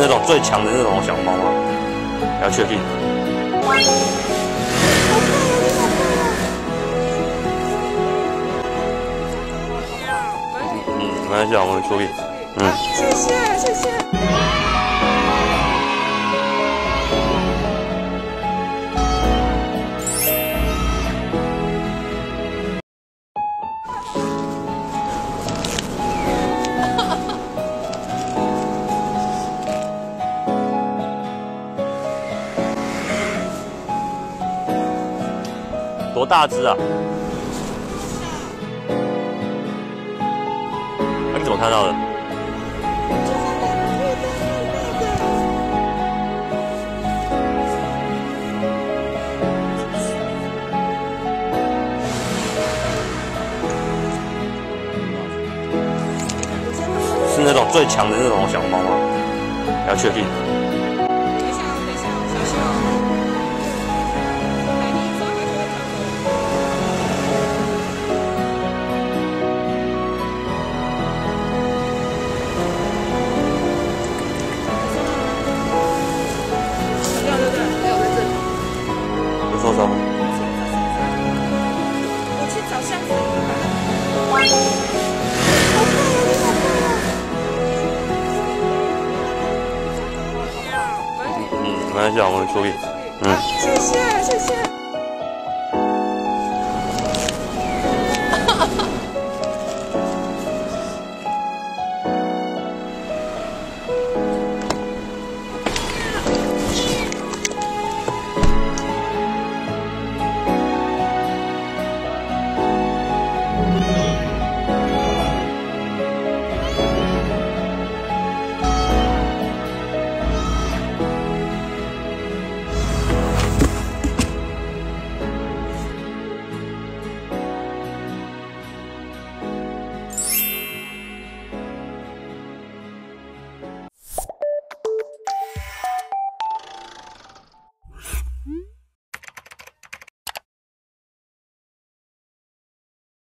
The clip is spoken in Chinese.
那种最强的那种小猫吗？要确定。嗯，没关系，我们处理。嗯，谢谢谢谢。多大只啊？那你怎么看到的？是那种最强的那种小猫吗？要确定。受伤吗？我去找相子，好快呀，你好快嗯，没关系，我们处理。嗯，谢谢谢谢。